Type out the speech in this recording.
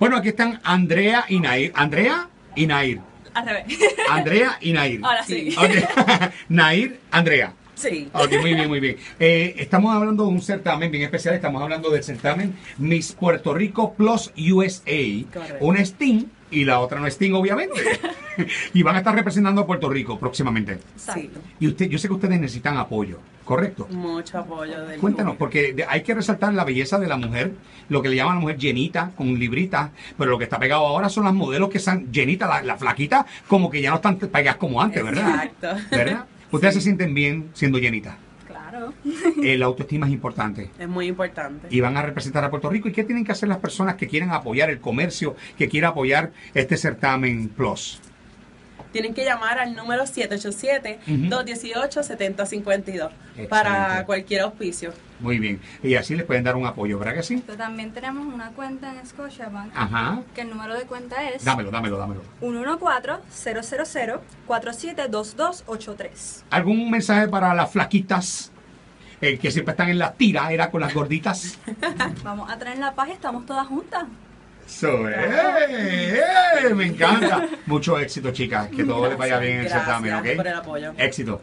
Bueno, aquí están Andrea y Nair. Andrea y Nair. Al revés. Andrea y Nair. Ahora sí. Nair, Andrea. Sí. Ok, muy bien, muy bien. Eh, estamos hablando de un certamen bien especial. Estamos hablando del certamen Miss Puerto Rico Plus USA. Correcto. Una Steam y la otra no es Steam, obviamente. y van a estar representando a Puerto Rico próximamente. Sí. Y usted, yo sé que ustedes necesitan apoyo, ¿correcto? Mucho apoyo del Cuéntanos, porque hay que resaltar la belleza de la mujer, lo que le llaman la mujer llenita, con librita, pero lo que está pegado ahora son las modelos que están llenitas, la, la flaquita, como que ya no están pegadas como antes, ¿verdad? Exacto. ¿Verdad? Ustedes se sienten bien siendo llenitas. Claro. Eh, la autoestima es importante. Es muy importante. Y van a representar a Puerto Rico. ¿Y qué tienen que hacer las personas que quieren apoyar el comercio, que quieren apoyar este certamen Plus? Tienen que llamar al número 787-218-7052 para cualquier auspicio. Muy bien. Y así les pueden dar un apoyo, ¿verdad que sí? Pero también tenemos una cuenta en Scotiabank, Ajá. que el número de cuenta es Dámelo, dámelo, dámelo. 114-000-472283. ¿Algún mensaje para las flaquitas eh, que siempre están en la tira, era con las gorditas? Vamos a traer la paz y estamos todas juntas. So, me encanta. Mucho éxito, chicas. Que todo les vaya bien en el certamen, ¿ok? por el apoyo. Éxito.